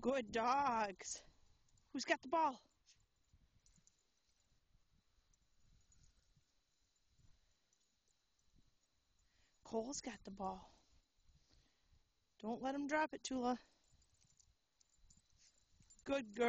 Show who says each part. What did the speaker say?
Speaker 1: Good dogs. Who's got the ball? Cole's got the ball. Don't let him drop it, Tula. Good girl.